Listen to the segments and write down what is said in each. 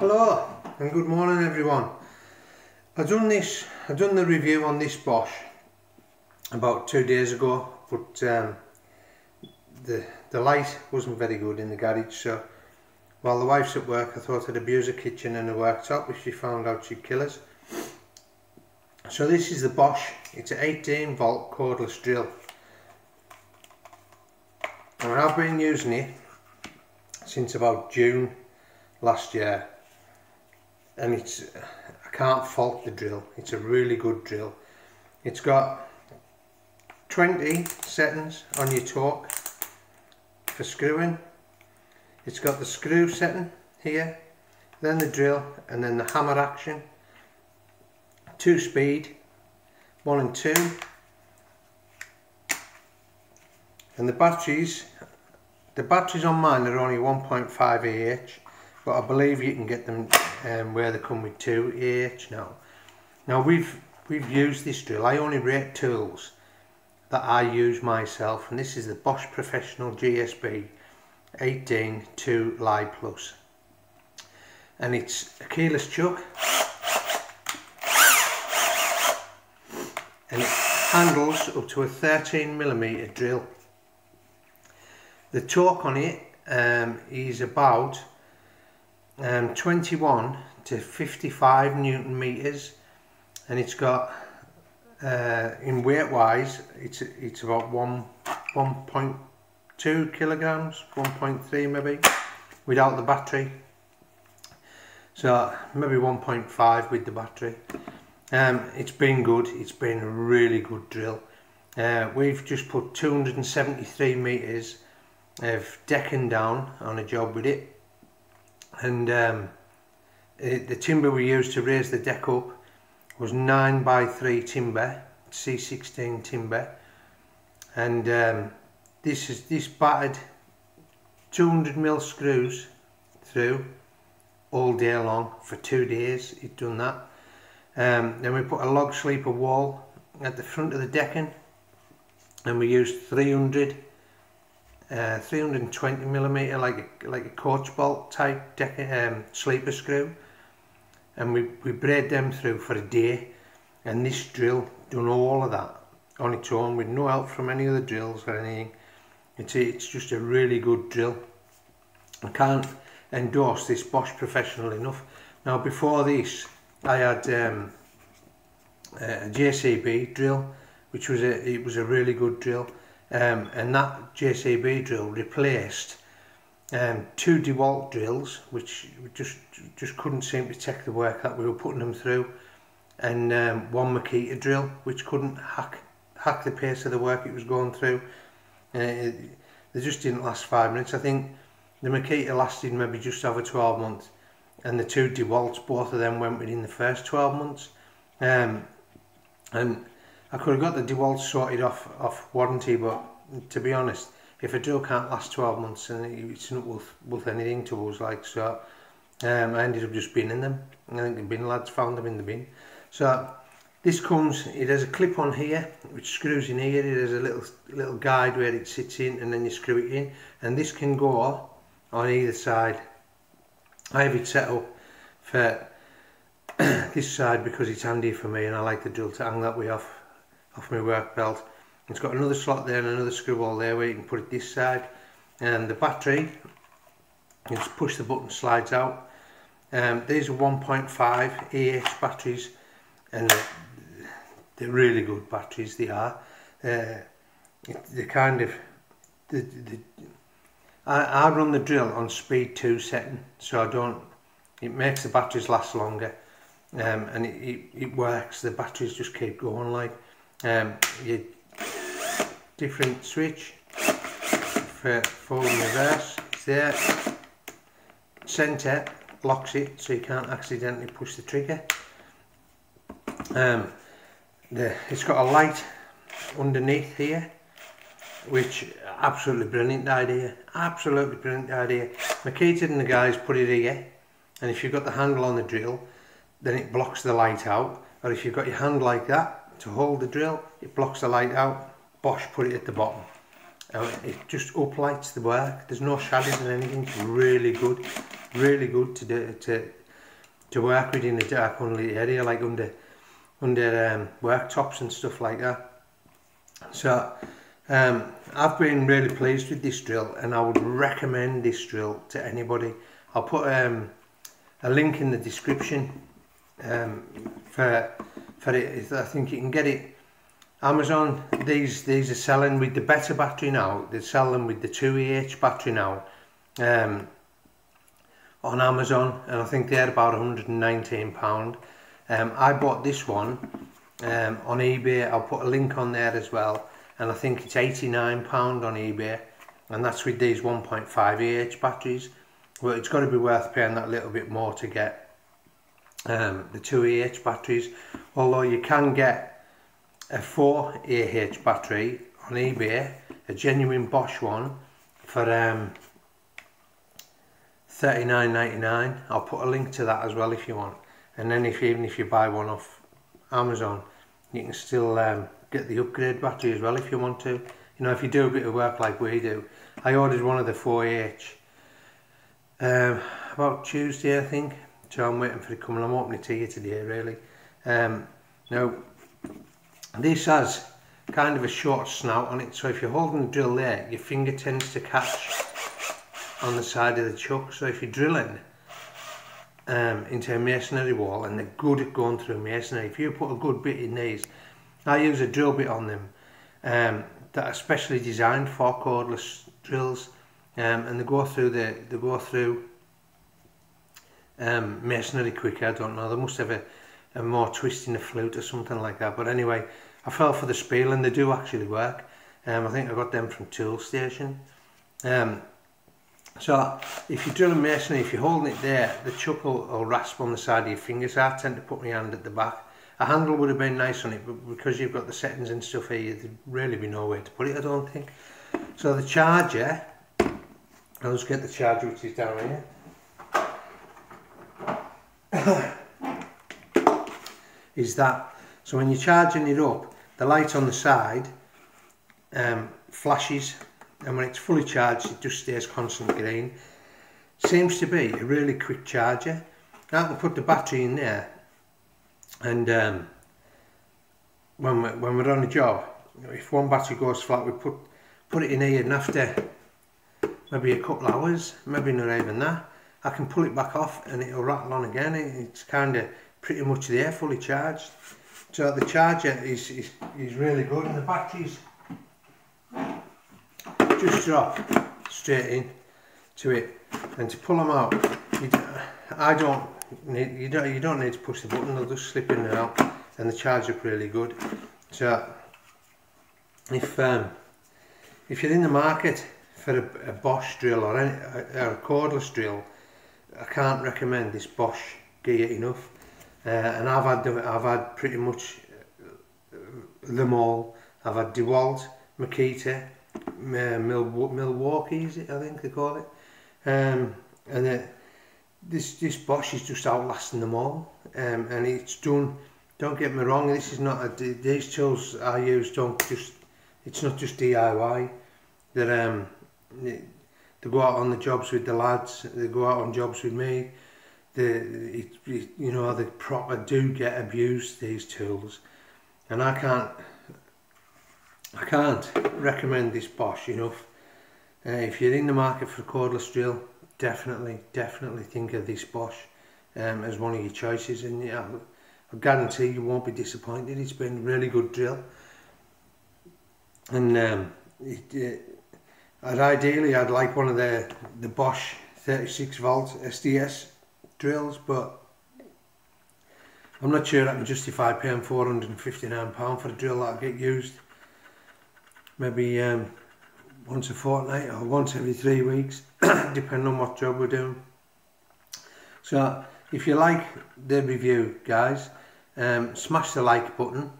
Hello and good morning everyone. I've done this, I've done the review on this Bosch about two days ago but um, the, the light wasn't very good in the garage so while the wife's at work I thought I'd abuse the kitchen and the worktop if she found out she'd kill us. So this is the Bosch, it's an 18 volt cordless drill and I've been using it since about June last year and it's I can't fault the drill. It's a really good drill. It's got 20 settings on your torque for screwing. It's got the screw setting here then the drill and then the hammer action. Two speed one and two. And the batteries the batteries on mine are only 1.5 AH but I believe you can get them um, where they come with 2 AH now. Now we've we've used this drill. I only rate tools that I use myself and this is the Bosch Professional GSB 18 2 Li Plus. And it's a keyless chuck. And it handles up to a 13 millimeter drill. The torque on it um, is about um, 21 to 55 newton meters and it's got uh, in weight wise it's it's about 1 1.2 kilograms 1.3 maybe without the battery. So maybe 1.5 with the battery. Um, it's been good it's been a really good drill. Uh, we've just put 273 meters of decking down on a job with it and um, it, the timber we used to raise the deck up was 9 by 3 timber C16 timber. And um, this is this battered 200 mil screws through all day long for two days it done that. Um, then we put a log sleeper wall at the front of the decking and we used 300 uh, 320 millimeter, like a, like a coach bolt type deck, um, sleeper screw, and we we braid them through for a day. And this drill done all of that on its own with no help from any other drills or anything. It's a, it's just a really good drill. I can't endorse this Bosch professional enough. Now before this, I had um, a JCB drill, which was a it was a really good drill um, and that JCB drill replaced um, two DeWalt drills which just just couldn't seem to take the work that we were putting them through. And um, one Makita drill which couldn't hack hack the pace of the work it was going through. Uh, it, they just didn't last five minutes. I think the Makita lasted maybe just over 12 months and the two DeWalts both of them went within the first 12 months. Um, and I could have got the DeWalt sorted off off warranty, but to be honest, if a drill can't last 12 months, and it's not worth, worth anything to us, like so, um, I ended up just binning them. I think the bin lads found them in the bin. So this comes, it has a clip on here, which screws in here. It has a little little guide where it sits in, and then you screw it in, and this can go on either side. I have it set up for this side because it's handy for me, and I like the drill to hang that way off off my work belt. It's got another slot there and another screw hole there where you can put it this side. And the battery, you just push the button, slides out. Um, these are 1.5 AH batteries and they're, they're really good batteries, they are. Uh, they're kind of, the, the, I, I run the drill on speed 2 setting so I don't, it makes the batteries last longer um, and it, it, it works, the batteries just keep going like um, your different switch for and reverse. It's there. Center locks it so you can't accidentally push the trigger. Um, the, it's got a light underneath here which absolutely brilliant idea. Absolutely brilliant idea. Makita and the guys put it here and if you've got the handle on the drill then it blocks the light out. Or if you've got your hand like that to hold the drill it blocks the light out Bosch put it at the bottom. Uh, it just uplights the work. There's no shadows or anything. It's really good really good to do to to work with in a dark unlit area like under under um, worktops and stuff like that. So um, I've been really pleased with this drill and I would recommend this drill to anybody. I'll put um, a link in the description um, for for it I think you can get it. Amazon these these are selling with the better battery now. They sell them with the 2AH battery now um, on Amazon and I think they're about 119 pound. Um, I bought this one um, on eBay. I'll put a link on there as well and I think it's 89 pound on eBay and that's with these 1.5 EH batteries. Well it's got to be worth paying that little bit more to get um, the 2 EH batteries although you can get a 4 AH battery on eBay a genuine Bosch one for um, 39.99 I'll put a link to that as well if you want. And then if even if you buy one off Amazon you can still um, get the upgrade battery as well if you want to. You know if you do a bit of work like we do. I ordered one of the 4H um, about Tuesday I think So I'm waiting for it coming. I'm opening it to you today, really. Um, now, this has kind of a short snout on it. So if you're holding the drill there, your finger tends to catch on the side of the chuck. So if you're drilling um, into a masonry wall and they're good at going through masonry, if you put a good bit in these, I use a drill bit on them um, that are specially designed for cordless drills um, and they go through the, they go through um, masonry quicker I don't know they must have a, a more twist in the flute or something like that but anyway I fell for the spiel and they do actually work um, I think I got them from Toolstation um, so if you're drilling masonry, if you're holding it there, the chuck will, will rasp on the side of your fingers. I tend to put my hand at the back. A handle would have been nice on it, but because you've got the settings and stuff here, there'd really be nowhere to put it, I don't think. So the charger, I'll just get the charger which is down here. Is that, so when you're charging it up, the light on the side um, flashes and when it's fully charged it just stays constant green. Seems to be a really quick charger. I can put the battery in there and um, when, we, when we're on a job if one battery goes flat we put put it in here and after maybe a couple hours maybe not even that I can pull it back off and it'll rattle on again. It's kind of pretty much there fully charged. So the charger is, is, is really good and the batteries just drop straight in to it. And to pull them out you, I don't need you don't you don't need to push the button they'll just slip in and out and the charge up really good. So if um, if you're in the market for a, a Bosch drill or, any, or a cordless drill I can't recommend this Bosch gear enough. Uh, and I've had I've had pretty much uh, them all. I've had DeWalt, Makita, uh, Mil Milwaukee, is it, I think they call it. Um, and uh, this this Bosch is just outlasting them all. Um, and it's done, don't get me wrong, this is not, a, these tools I use don't just, it's not just DIY. That um, they, go out on the jobs with the lads. They go out on jobs with me. The it, it, you know they proper do get abused these tools, and I can't I can't recommend this Bosch enough. Uh, if you're in the market for a cordless drill, definitely, definitely think of this Bosch um, as one of your choices. And yeah, I guarantee you won't be disappointed. It's been a really good drill. And um, it, it, I'd ideally, I'd like one of the, the Bosch 36 volt SDS drills, but I'm not sure I can justify paying £459 for a drill that'll get used. Maybe um, once a fortnight or once every three weeks depending on what job we're doing. So if you like the review guys um, smash the like button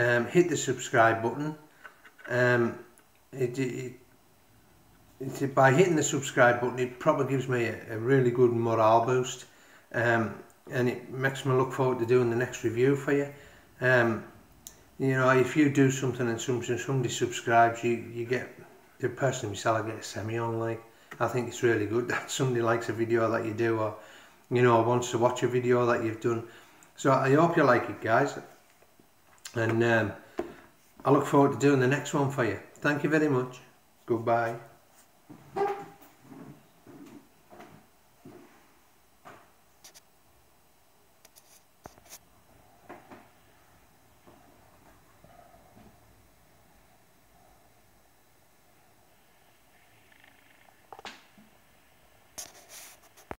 um, hit the subscribe button. Um, it, it, by hitting the subscribe button it probably gives me a, a really good morale boost um, and it makes me look forward to doing the next review for you. Um, you know, if you do something and somebody, somebody subscribes, you, you get, the person myself, I get a semi on like, I think it's really good that somebody likes a video that you do or, you know wants to watch a video that you've done. So I hope you like it guys. And um, I look forward to doing the next one for you. Thank you very much. Goodbye